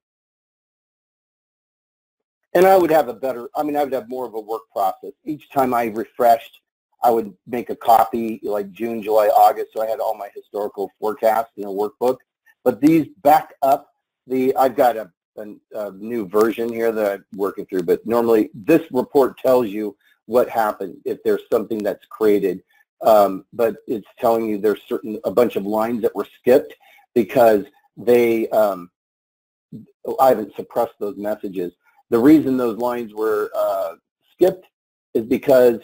And I would have a better, I mean, I would have more of a work process. Each time I refreshed, I would make a copy like June, July, August, so I had all my historical forecasts in a workbook. But these back up the, I've got a, a, a new version here that I'm working through, but normally this report tells you what happened if there's something that's created. Um, but it's telling you there's certain a bunch of lines that were skipped because they um, I haven't suppressed those messages. The reason those lines were uh, skipped is because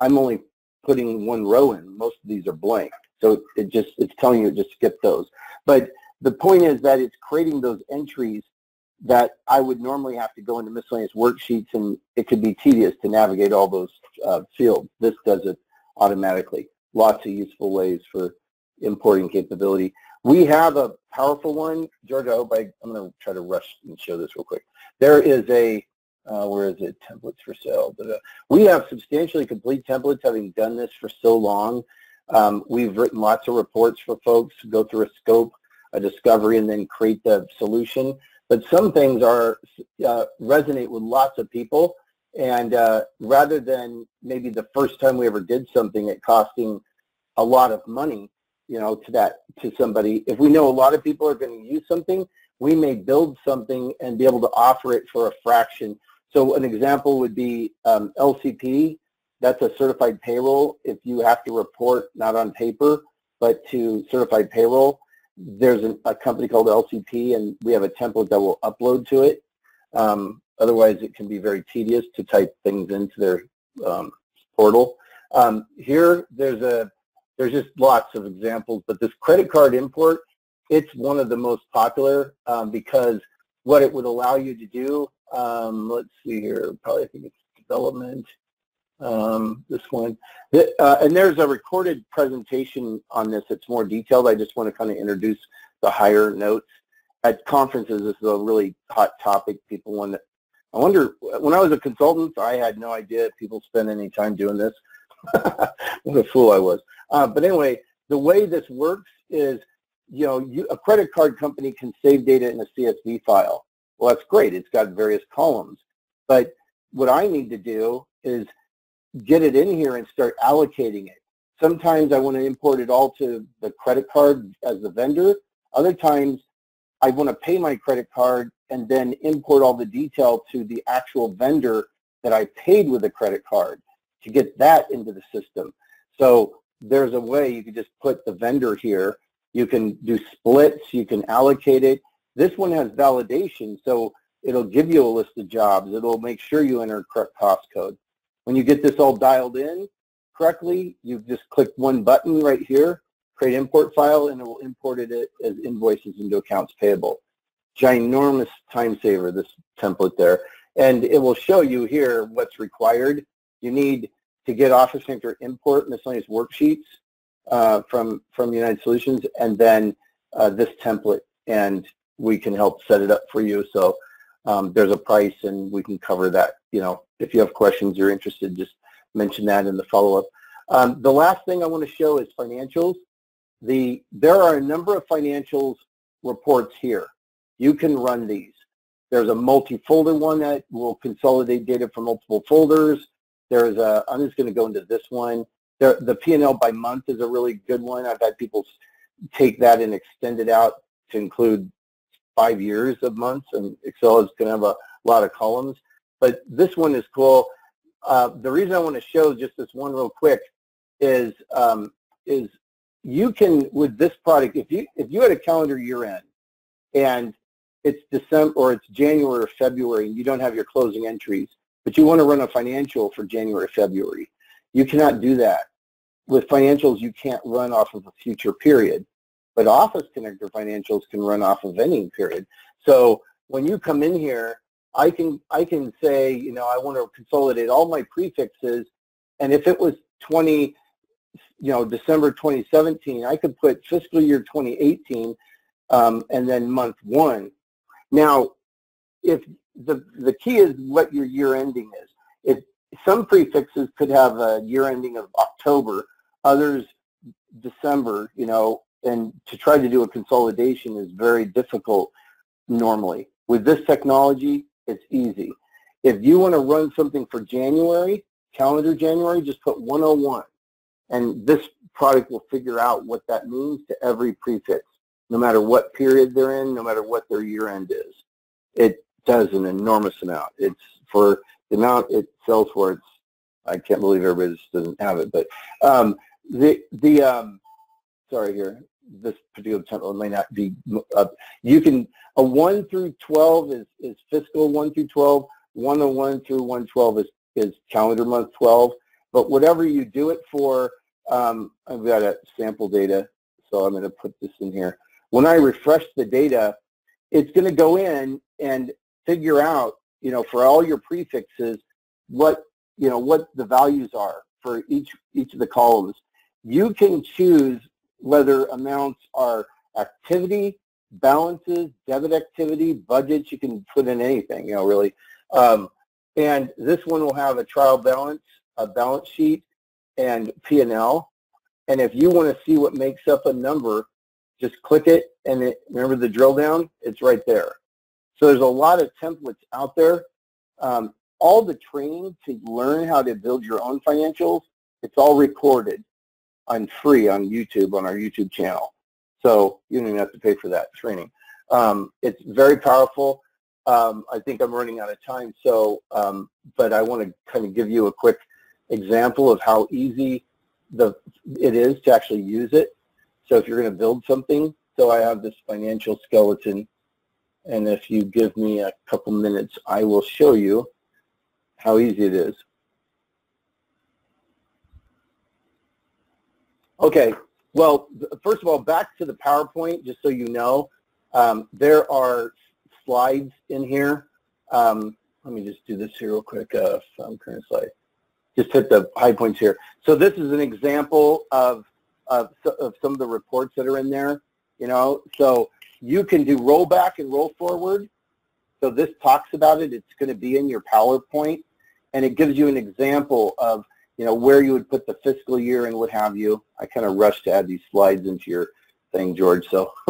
I'm only putting one row in. Most of these are blank. So it just it's telling you to just skip those. But the point is that it's creating those entries that I would normally have to go into miscellaneous worksheets and it could be tedious to navigate all those uh, fields. This does it automatically. Lots of useful ways for importing capability. We have a powerful one. George, I hope I, I'm going to try to rush and show this real quick. There is a, uh, where is it, templates for sale. But, uh, we have substantially complete templates having done this for so long. Um, we've written lots of reports for folks, go through a scope, a discovery, and then create the solution. But some things are uh, resonate with lots of people, and uh, rather than maybe the first time we ever did something, it costing a lot of money, you know, to that to somebody. If we know a lot of people are going to use something, we may build something and be able to offer it for a fraction. So an example would be um, LCP. That's a certified payroll. If you have to report not on paper, but to certified payroll, there's an, a company called LCP, and we have a template that will upload to it. Um, otherwise, it can be very tedious to type things into their um, portal. Um, here, there's a there's just lots of examples, but this credit card import, it's one of the most popular um, because what it would allow you to do, um, let's see here, probably I think it's development um, this one. Uh, and there's a recorded presentation on this that's more detailed. I just want to kind of introduce the higher notes. At conferences, this is a really hot topic. People want to, I wonder, when I was a consultant, I had no idea people spend any time doing this. what a fool I was. Uh, but anyway, the way this works is, you know, you, a credit card company can save data in a CSV file. Well, that's great. It's got various columns. But what I need to do is get it in here and start allocating it. Sometimes I want to import it all to the credit card as the vendor. Other times I want to pay my credit card and then import all the detail to the actual vendor that I paid with a credit card to get that into the system. So there's a way you can just put the vendor here. You can do splits. You can allocate it. This one has validation, so it'll give you a list of jobs. It'll make sure you enter correct cost code. When you get this all dialed in correctly, you just click one button right here, create import file, and it will import it as invoices into accounts payable. Ginormous time saver, this template there. And it will show you here what's required. You need to get Office Connector import miscellaneous worksheets uh, from, from United Solutions, and then uh, this template, and we can help set it up for you. So um, there's a price, and we can cover that. You know, if you have questions, you're interested, just mention that in the follow-up. Um, the last thing I want to show is financials. The there are a number of financials reports here. You can run these. There's a multi-folder one that will consolidate data from multiple folders. There's a, I'm just going to go into this one. There, the P&L by month is a really good one. I've had people take that and extend it out to include five years of months, and Excel is going to have a lot of columns. But this one is cool. Uh, the reason I want to show just this one real quick is um, is you can with this product if you if you had a calendar year end and it's December or it's January or February and you don't have your closing entries, but you want to run a financial for January, February. You cannot do that. With financials, you can't run off of a future period, but Office Connector financials can run off of any period. So when you come in here, I can I can say, you know, I want to consolidate all my prefixes, and if it was 20, you know, December 2017, I could put fiscal year 2018, um, and then month one. Now, if the, the key is what your year ending is. If some prefixes could have a year ending of October, others December, you know, and to try to do a consolidation is very difficult normally. With this technology, it's easy. If you want to run something for January, calendar January, just put 101. And this product will figure out what that means to every prefix, no matter what period they're in, no matter what their year end is. It does an enormous amount. It's for the amount it sells for. It's I can't believe everybody just doesn't have it. But um, the the um, sorry here, this particular template may not be. Uh, you can a one through twelve is is fiscal one through twelve. 101 through 112 is is calendar month 12. But whatever you do it for, um, I've got a sample data, so I'm going to put this in here. When I refresh the data, it's going to go in and figure out, you know, for all your prefixes, what, you know, what the values are for each, each of the columns. You can choose whether amounts are activity, balances, debit activity, budgets, you can put in anything, you know, really. Um, and this one will have a trial balance, a balance sheet, and P&L. And if you want to see what makes up a number, just click it and it, remember the drill down, it's right there. So there's a lot of templates out there. Um, all the training to learn how to build your own financials, it's all recorded on free on YouTube, on our YouTube channel. So you don't even have to pay for that training. Um, it's very powerful. Um, I think I'm running out of time, so um, but I want to kind of give you a quick example of how easy the it is to actually use it. So if you're going to build something, so I have this financial skeleton and if you give me a couple minutes, I will show you how easy it is. Okay, well, first of all, back to the PowerPoint, just so you know, um, there are slides in here. Um, let me just do this here real quick, uh, current slide. Just hit the high points here. So this is an example of, of, of some of the reports that are in there, you know, so you can do rollback and roll forward. So this talks about it. It's going to be in your PowerPoint, and it gives you an example of you know where you would put the fiscal year and what have you. I kind of rushed to add these slides into your thing, George. So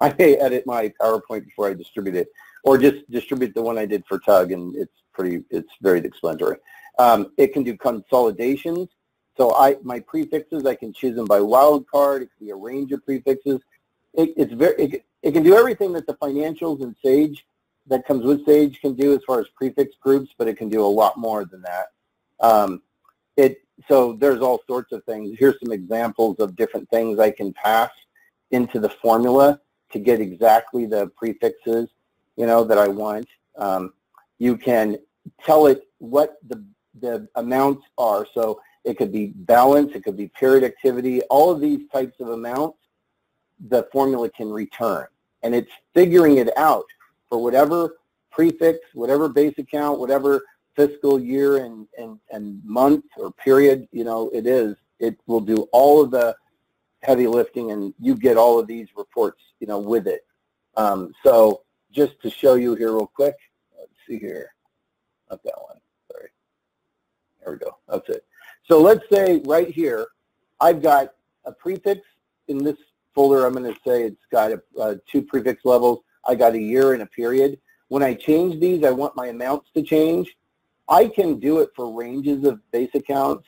I may edit my PowerPoint before I distribute it, or just distribute the one I did for Tug, and it's pretty. It's very explanatory. Um, it can do consolidations. So I my prefixes I can choose them by wildcard. It can be a range of prefixes. It, it's very it, it can do everything that the financials and Sage that comes with Sage can do as far as prefix groups, but it can do a lot more than that. Um, it so there's all sorts of things. Here's some examples of different things I can pass into the formula to get exactly the prefixes, you know, that I want. Um, you can tell it what the, the amounts are. So it could be balance, it could be period activity, all of these types of amounts the formula can return. And it's figuring it out for whatever prefix, whatever base account, whatever fiscal year and, and, and month or period, you know, it is. It will do all of the heavy lifting and you get all of these reports, you know, with it. Um, so just to show you here real quick, let's see here, not that one, sorry. There we go, that's it. So let's say right here, I've got a prefix in this folder. I'm going to say it's got a, uh, two prefix levels. I got a year and a period. When I change these, I want my amounts to change. I can do it for ranges of base accounts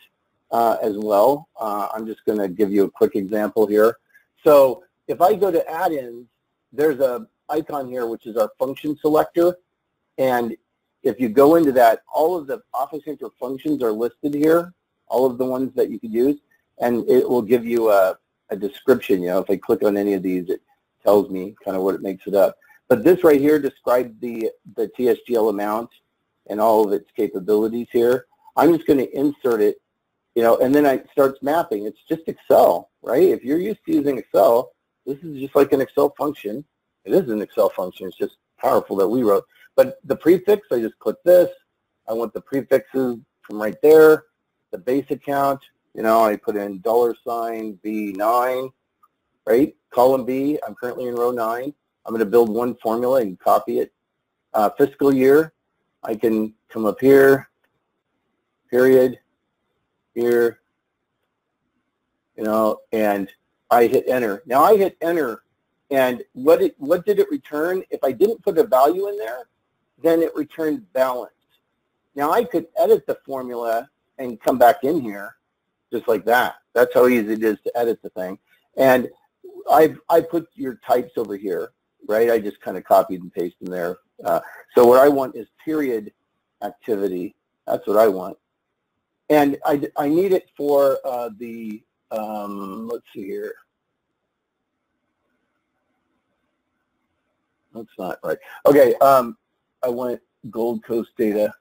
uh, as well. Uh, I'm just going to give you a quick example here. So if I go to add-ins, there's a icon here which is our function selector. And if you go into that, all of the Office Connector functions are listed here, all of the ones that you could use, and it will give you a, a description. You know, if I click on any of these, it tells me kind of what it makes it up. But this right here describes the, the TSGL amount and all of its capabilities here. I'm just going to insert it, you know, and then I starts mapping. It's just Excel, right? If you're used to using Excel, this is just like an Excel function. It is an Excel function. It's just powerful that we wrote. But the prefix, I just click this. I want the prefixes from right there. The base account, you know, I put in dollar sign B9, right? Column B, I'm currently in row 9. I'm going to build one formula and copy it. Uh, fiscal year, I can come up here, period, here, you know, and I hit enter. Now I hit enter, and what it what did it return? If I didn't put a value in there, then it returned balance. Now I could edit the formula and come back in here just like that. That's how easy it is to edit the thing. And I've I put your types over here, right? I just kind of copied and pasted them there uh, so what I want is period activity. That's what I want. And I, I need it for uh, the, um, let's see here. That's not right. Okay, um, I want Gold Coast data.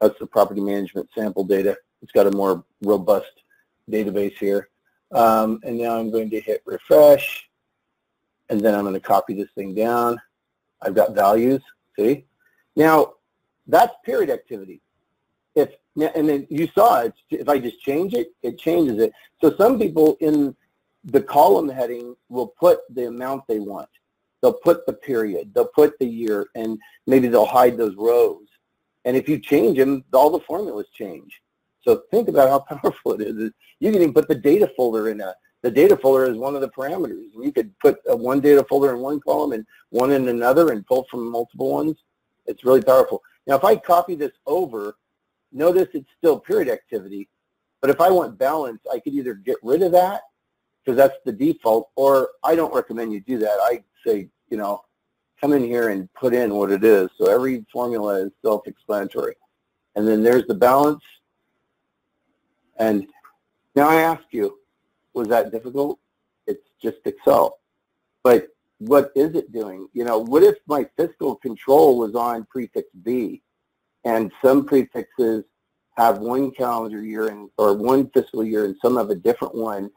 That's the property management sample data. It's got a more robust database here. Um, and now I'm going to hit refresh. And then I'm going to copy this thing down. I've got values, see? Now, that's period activity. If, and then you saw it, if I just change it, it changes it. So some people in the column heading will put the amount they want. They'll put the period, they'll put the year, and maybe they'll hide those rows. And if you change them, all the formulas change. So think about how powerful it is. You can even put the data folder in a the data folder is one of the parameters. You could put one data folder in one column and one in another and pull from multiple ones. It's really powerful. Now, if I copy this over, notice it's still period activity, but if I want balance, I could either get rid of that, because that's the default, or I don't recommend you do that. I say, you know, come in here and put in what it is. So every formula is self-explanatory. And then there's the balance. And now I ask you, was that difficult? It's just Excel. But what is it doing? You know, what if my fiscal control was on prefix B and some prefixes have one calendar year and, or one fiscal year and some have a different one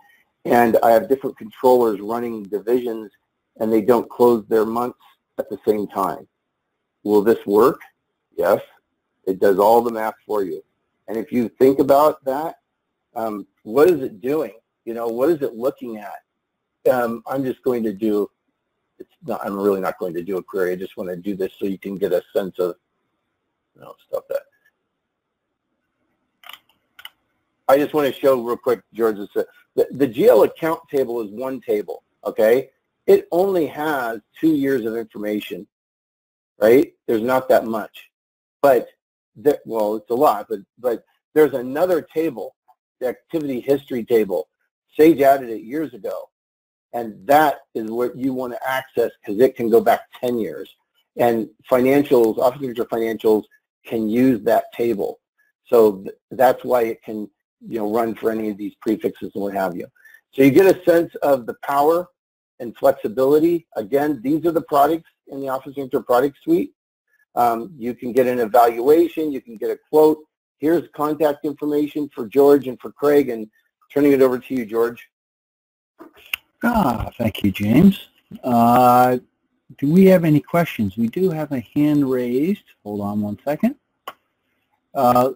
and I have different controllers running divisions and they don't close their months at the same time. Will this work? Yes. It does all the math for you. And if you think about that, um, what is it doing? You know, what is it looking at? Um, I'm just going to do, it's not, I'm really not going to do a query. I just want to do this so you can get a sense of, no, stop that. I just want to show real quick, George, the, the GL account table is one table, okay? It only has two years of information, right? There's not that much. But, well, it's a lot, but, but there's another table, the activity history table, Sage added it years ago. And that is what you want to access because it can go back 10 years. And financials, Office Manager Financials can use that table. So th that's why it can you know, run for any of these prefixes and what have you. So you get a sense of the power and flexibility. Again, these are the products in the Office Connector product suite. Um, you can get an evaluation. You can get a quote. Here's contact information for George and for Craig, and turning it over to you, George. Ah, thank you, James. Uh, do we have any questions? We do have a hand raised. Hold on one second. Uh,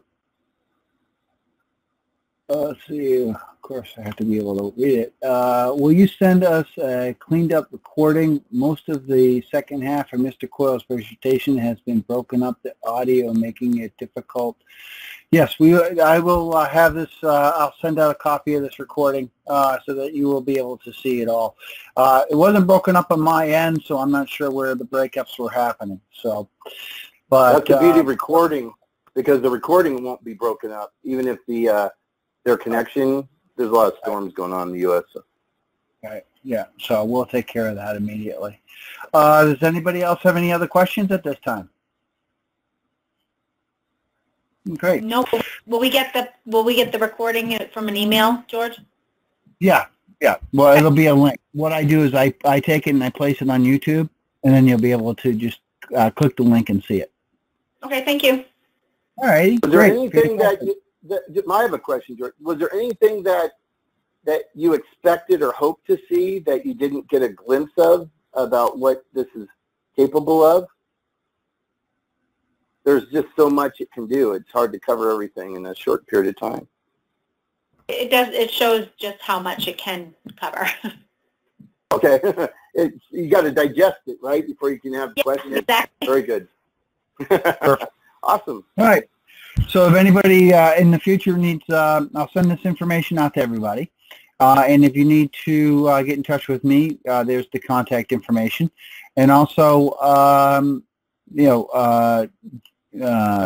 let's see. Of course, I have to be able to read it. Uh, will you send us a cleaned up recording? Most of the second half of Mr. Coyle's presentation has been broken up the audio, making it difficult. Yes, we. I will uh, have this. Uh, I'll send out a copy of this recording uh, so that you will be able to see it all. Uh, it wasn't broken up on my end, so I'm not sure where the breakups were happening. So, but That's the beauty uh, of recording because the recording won't be broken up, even if the uh, their connection. There's a lot of storms going on in the U.S. So. Right. Yeah. So we'll take care of that immediately. Uh, does anybody else have any other questions at this time? Great. No, will we get the, will we get the recording from an email, George? Yeah. Yeah. Well, it'll be a link. What I do is I, I take it and I place it on YouTube, and then you'll be able to just uh, click the link and see it. Okay, thank you. All right. Was there Great. anything that, you, that I have a question, George. Was there anything that that you expected or hoped to see that you didn't get a glimpse of about what this is capable of? There's just so much it can do. It's hard to cover everything in a short period of time. It does, it shows just how much it can cover. Okay, it's, you got to digest it, right, before you can have Yeah, questions. Exactly. Very good. awesome. All right. So if anybody uh, in the future needs, uh, I'll send this information out to everybody. Uh, and if you need to uh, get in touch with me, uh, there's the contact information. And also, um, you know, uh,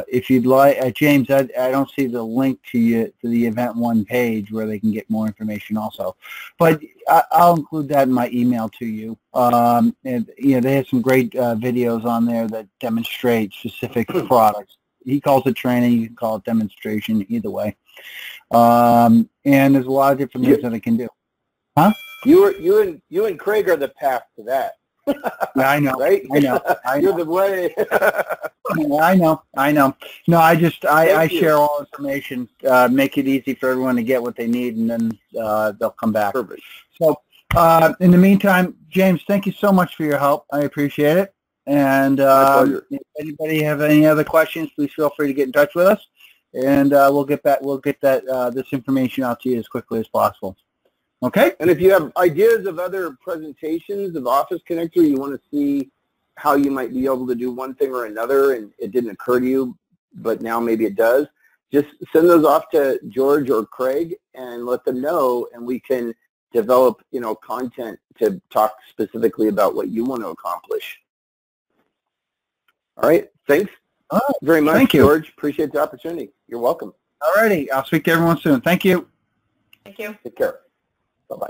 if you'd like, James, I, I don't see the link to you to the event one page where they can get more information also. But I, I'll include that in my email to you. Um, and you know, they have some great videos on there that demonstrate specific products. He calls it training. You can call it demonstration. Either way. Um, and there's a lot of different things that it can do. You were, you and you and Craig are the path to that, I know. right? I know. I You're know. the way. I know. I know. No, I just I, I you. share all information, uh, make it easy for everyone to get what they need, and then uh, they'll come back. Perfect. So, uh, in the meantime, James, thank you so much for your help. I appreciate it. And uh, if anybody have any other questions, please feel free to get in touch with us, and uh, we'll get back. We'll get that uh, this information out to you as quickly as possible. Okay. And if you have ideas of other presentations of Office Connector, you want to see how you might be able to do one thing or another, and it didn't occur to you, but now maybe it does, just send those off to George or Craig and let them know, and we can develop, you know, content to talk specifically about what you want to accomplish. All right. Thanks All right. very much, Thank you. George. Appreciate the opportunity. You're welcome. All righty. I'll speak to everyone soon. Thank you. Thank you. Take care. Bye-bye.